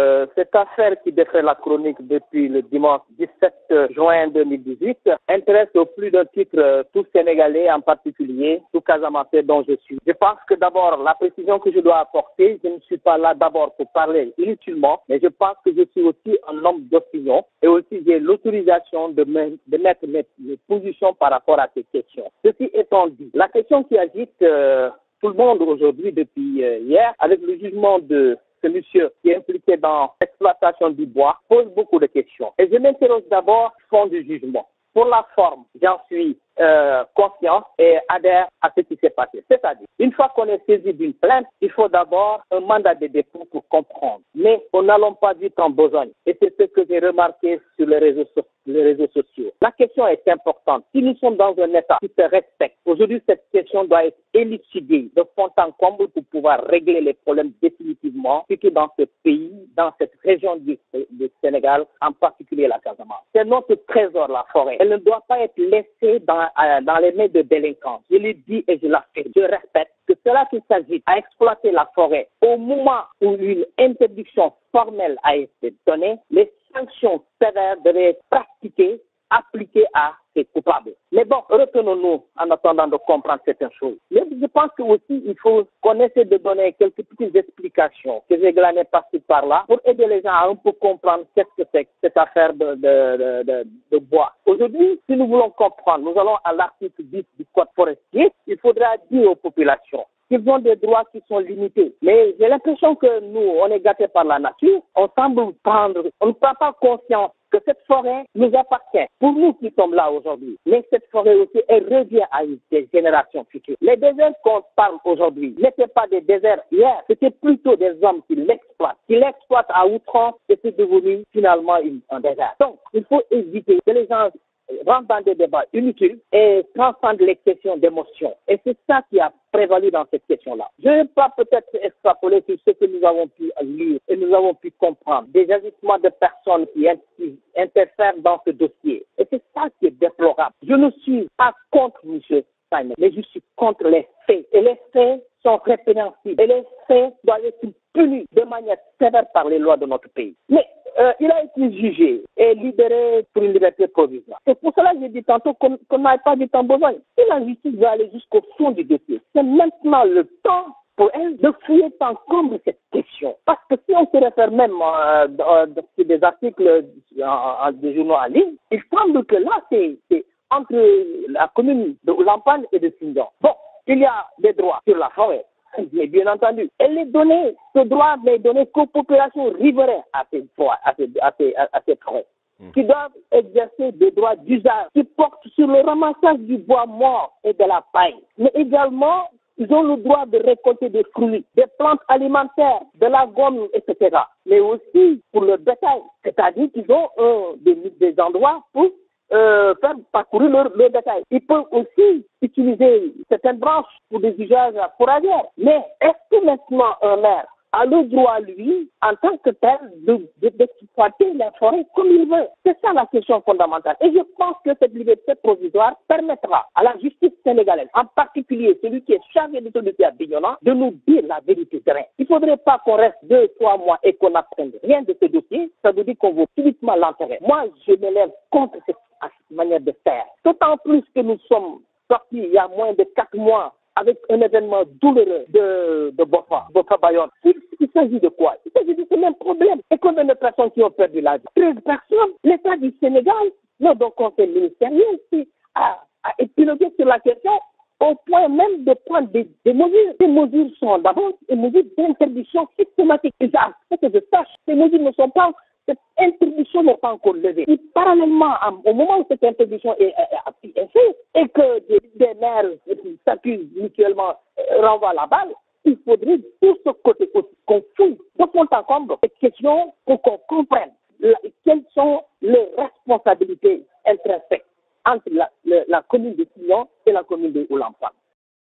Euh, cette affaire qui défait la chronique depuis le dimanche 17 juin 2018 intéresse au plus d'un titre euh, tout Sénégalais, en particulier tout Casamançais dont je suis. Je pense que d'abord, la précision que je dois apporter, je ne suis pas là d'abord pour parler inutilement, mais je pense que je suis aussi un homme d'opinion et aussi j'ai l'autorisation de, de, mettre mes, positions par rapport à ces questions. Ceci étant dit, la question qui agite euh, tout le monde aujourd'hui depuis hier, avec le jugement de ce monsieur qui est impliqué dans l'exploitation du bois pose beaucoup de questions. Et je m'interroge d'abord fond du jugement. Pour la forme, j'en suis euh, conscient et adhère à ce qui s'est passé. C'est-à-dire, une fois qu'on est saisi d'une plainte, il faut d'abord un mandat de dépôt pour comprendre. Mais on n'allons pas vite en besogne. Et c'est ce que j'ai remarqué sur les réseaux, sociaux. La question est importante. Si nous sommes dans un État qui se respecte, aujourd'hui cette question doit être élucidée de fond en comble pour pouvoir régler les problèmes définitivement, que dans ce pays, dans cette région du, du Sénégal, en particulier la Casamance. C'est notre trésor, la forêt. Elle ne doit pas être laissée dans euh, dans, les mains de délinquants. Je le dis et je l'affirme. Je répète que cela qu'il s'agit à exploiter la forêt au moment où une interdiction formelle a été donnée, les sanctions sévères devraient être pratiquées appliqué à ces coupables. Mais bon, retenons-nous en attendant de comprendre certaines choses. Mais je pense que aussi il faut qu'on essaie de donner quelques petites explications que j'ai glanées par-ci par-là pour aider les gens à un peu comprendre qu'est-ce que c'est cette affaire de, bois. Aujourd'hui, si nous voulons comprendre, nous allons à l'article 10 du Code forestier, il faudra dire aux populations qu'ils ont des droits qui sont limités. Mais j'ai l'impression que nous, on est gâtés par la nature. On semble prendre, on ne prend pas conscience que cette forêt nous appartient. Pour nous qui sommes là aujourd'hui, mais cette forêt aussi, elle revient à des générations futures. Les déserts qu'on parle aujourd'hui n'étaient pas des déserts hier, c'était plutôt des hommes qui l'exploitent, qui l'exploitent à outrance et c'est devenu finalement un désert. Donc, il faut éviter que les gens rentre dans des débats inutiles et transcende les questions d'émotion. Et c'est ça qui a prévalu dans cette question-là. Je ne vais pas peut-être extrapoler sur ce que nous avons pu lire et nous avons pu comprendre, des agissements de personnes qui, interfèrent dans ce dossier. Et c'est ça qui est déplorable. Je ne suis pas contre M. Simon, mais je suis contre les faits. Et les faits sont répréhensibles. Et les faits doivent être punis de manière sévère par les lois de notre pays. Mais euh, il a été jugé et libéré pour une liberté provisoire. C'est pour cela que j'ai dit tantôt qu'on n'a pas du temps besoin. Et la justice va aller jusqu'au fond du dossier. C'est maintenant le temps pour elle de fouiller en comble cette question. Parce que si on se réfère même euh, euh sur des articles en, des journaux en ligne, il semble que là, c'est entre la commune de Lampagne et de Sindon. Bon, il y a des droits sur la forêt, mais bien entendu, elle est donnée, ce droit n'est donné qu'aux populations riveraines à ces, à ces, à ces, à ces forêts hmm. qui doivent exercer des droits d'usage qui portent sur le ramassage du bois mort et de la paille. Mais également, ils ont le droit de récolter des fruits, des plantes alimentaires, de la gomme, etc. Mais aussi pour le bétail. C'est-à-dire qu'ils ont des, des endroits pour euh, faire parcourir leur, leur détail. Ils peuvent aussi utiliser certaines branches pour des usages fourragères. Mais est-ce que maintenant un maire a le droit, lui, en tant que tel, d'exploiter de, la forêt comme il veut. C'est ça la question fondamentale. Et je pense que cette liberté provisoire permettra à la justice sénégalaise, en particulier celui qui est chargé de l'autorité à Bignona, de nous dire la vérité de rien. Il ne faudrait pas qu'on reste deux, trois mois et qu'on n'apprenne rien de ce dossier. Ça veut dire qu'on veut subitement l'enterrer. Moi, je m'élève contre cette manière de faire. D'autant plus que nous sommes sortis il y a moins de quatre mois avec un événement douloureux de, de Bofa, Bofa Bayonne. Il, s'agit de quoi? Il s'agit de même problème. Et combien de personnes qui ont perdu la vie? 13 personnes. L'État du Sénégal, notre conseil ministériel, a, a épilogué sur la question au point même de prendre des, des mesures. Ces mesures sont d'abord des mesures d'interdiction systématique. Et ça, que je sache, ces mesures ne sont pas cette interdiction n'est pas encore levée. Parallèlement, au moment où cette interdiction est, faite et que des, maires s'accusent mutuellement, euh, renvoient la balle, il faudrait de ce côté qu'on fouille de fond en question pour qu'on comprenne quelles sont les responsabilités intrinsèques entre la, commune de Sillon et la commune de Oulampan.